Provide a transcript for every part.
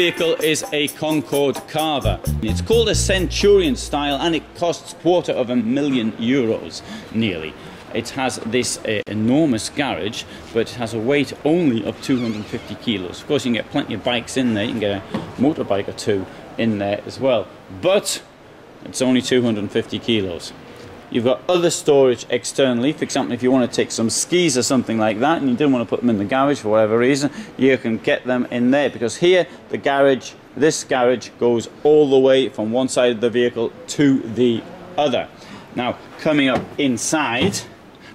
vehicle is a Concorde Carver. It's called a Centurion style and it costs quarter of a million euros, nearly. It has this uh, enormous garage, but it has a weight only of 250 kilos. Of course, you can get plenty of bikes in there. You can get a motorbike or two in there as well. But it's only 250 kilos. You've got other storage externally. For example, if you want to take some skis or something like that and you didn't want to put them in the garage for whatever reason, you can get them in there because here the garage, this garage goes all the way from one side of the vehicle to the other. Now, coming up inside,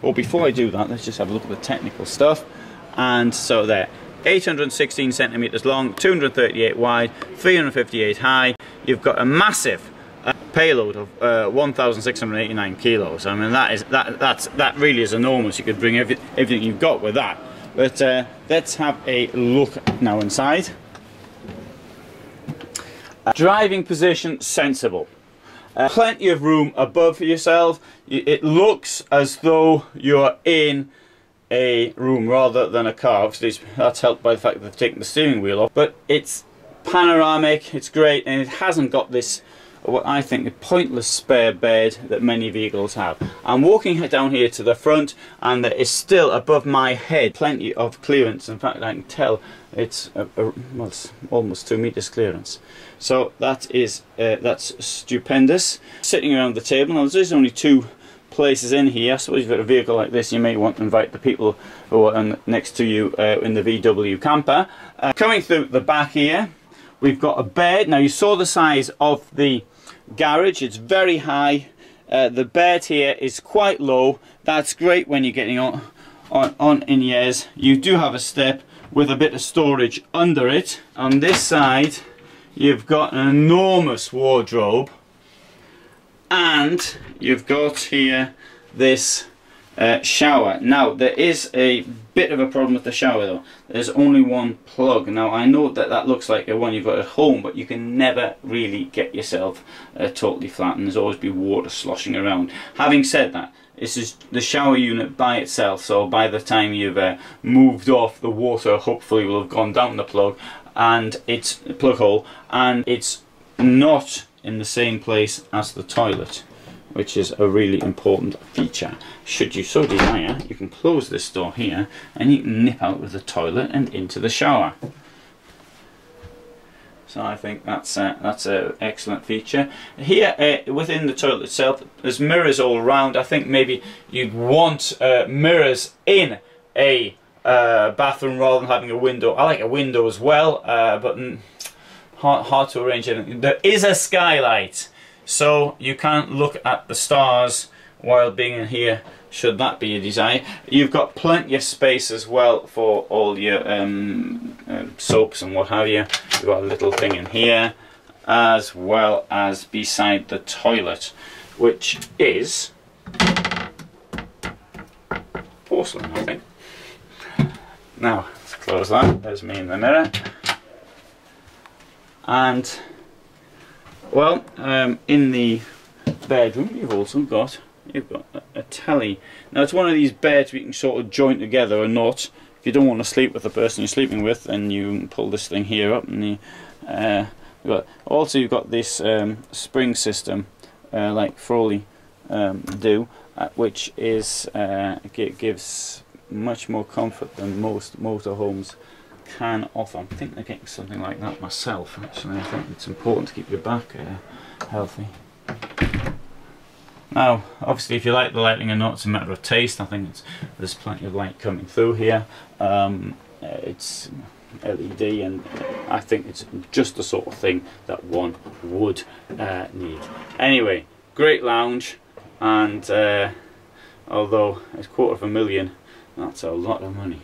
well, before I do that, let's just have a look at the technical stuff. And so there, 816 centimeters long, 238 wide, 358 high. You've got a massive payload of uh, 1,689 kilos. I mean, that is that that's that really is enormous. You could bring every, everything you've got with that. But uh, let's have a look now inside. Uh, driving position sensible. Uh, plenty of room above for yourself. It looks as though you're in a room rather than a car. Obviously, that's helped by the fact that they've taken the steering wheel off. But it's panoramic, it's great, and it hasn't got this what I think a pointless spare bed that many vehicles have. I'm walking down here to the front and there is still above my head plenty of clearance. In fact I can tell it's, a, a, well, it's almost two meters clearance. So that is uh, that's stupendous. Sitting around the table, now there's only two places in here. I suppose if you've got a vehicle like this, you may want to invite the people who are next to you uh, in the VW camper. Uh, coming through the back here, we've got a bed. Now you saw the size of the garage. It's very high. Uh, the bed here is quite low. That's great when you're getting on, on, on in years. You do have a step with a bit of storage under it. On this side, you've got an enormous wardrobe. And you've got here this uh, shower. Now, there is a bit of a problem with the shower though. There's only one plug. Now, I know that that looks like a one you've got at home, but you can never really get yourself uh, totally flat and there's always be water sloshing around. Having said that, this is the shower unit by itself, so by the time you've uh, moved off, the water hopefully will have gone down the plug and it's plug hole, and it's not in the same place as the toilet which is a really important feature. Should you so desire, you can close this door here and you can nip out of the toilet and into the shower. So I think that's a, that's an excellent feature. Here uh, within the toilet itself, there's mirrors all around. I think maybe you'd want uh, mirrors in a uh, bathroom rather than having a window. I like a window as well, uh, but hard, hard to arrange anything. There is a skylight. So you can't look at the stars while being in here should that be a desire. You've got plenty of space as well for all your um, uh, soaps and what have you. You've got a little thing in here as well as beside the toilet which is porcelain I think. Now let's close that, there's me in the mirror and well, um, in the bedroom you've also got you've got a, a, telly. Now it's one of these beds we can sort of join together or not. If you don't want to sleep with the person you're sleeping with, then you pull this thing here up and you. Uh, you've got, also you've got this um, spring system, uh, like Froli um, do, uh, which is uh, gives much more comfort than most motorhomes can offer. I'm thinking of getting something like that myself actually. I think it's important to keep your back uh, healthy. Now, obviously if you like the lighting or not, it's a matter of taste. I think there's plenty of light coming through here. Um, uh, it's LED and I think it's just the sort of thing that one would uh, need. Anyway, great lounge and uh, although it's quarter of a million, that's a lot of money.